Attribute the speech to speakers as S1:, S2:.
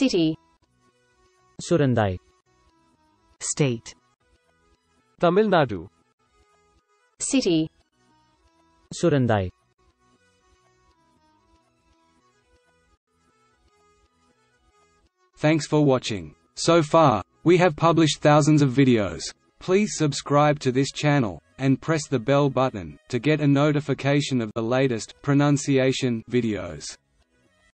S1: City.
S2: Surandai.
S3: State.
S4: Tamil Nadu.
S1: City.
S2: Surandai.
S5: Thanks for watching. So far, we have published thousands of videos. Please subscribe to this channel, and press the bell button, to get a notification of the latest pronunciation videos.